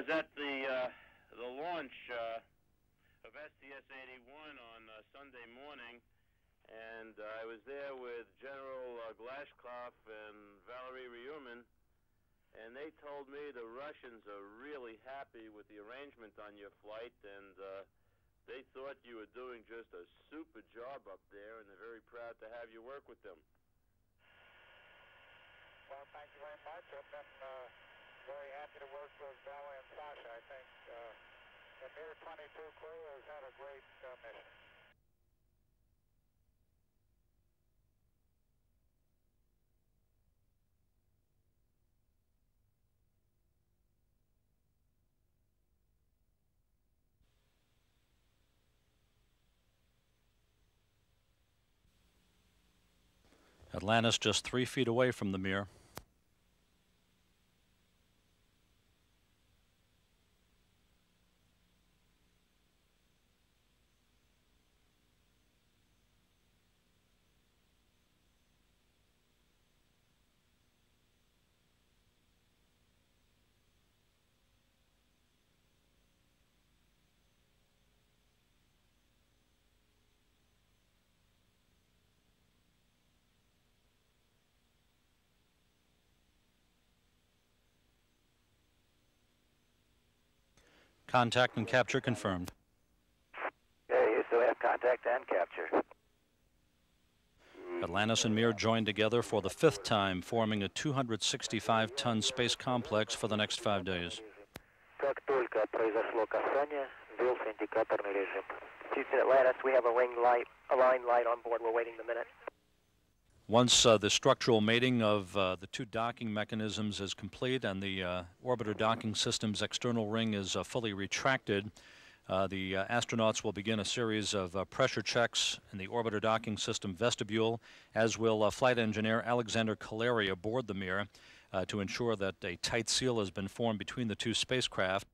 was at the uh, the launch uh, of STS-81 on uh, Sunday morning, and uh, I was there with General uh, Glazkov and Valery Ryumin, and they told me the Russians are really happy with the arrangement on your flight, and uh, they thought you were doing just a super job up there, and they're very proud to have you work with them. Well, thank you very much. Very happy to work with Valery and Sasha. I think uh, the Mir 22 crew has had a great uh, mission. Atlantis just three feet away from the Mir. Contact and capture confirmed. Yeah, you still have contact and capture. Atlantis and Mir joined together for the fifth time, forming a 265-ton space complex for the next five days. Как только произошло касание, ввелся индикаторный режим. Houston Atlantis, we have a ring light, a line light on board. We're waiting the minute. Once uh, the structural mating of uh, the two docking mechanisms is complete and the uh, orbiter docking system's external ring is uh, fully retracted, uh, the uh, astronauts will begin a series of pressure checks in the orbiter docking system vestibule, as will flight engineer Alexander Kaleri aboard the Mir to ensure that a tight seal has been formed between the two spacecraft.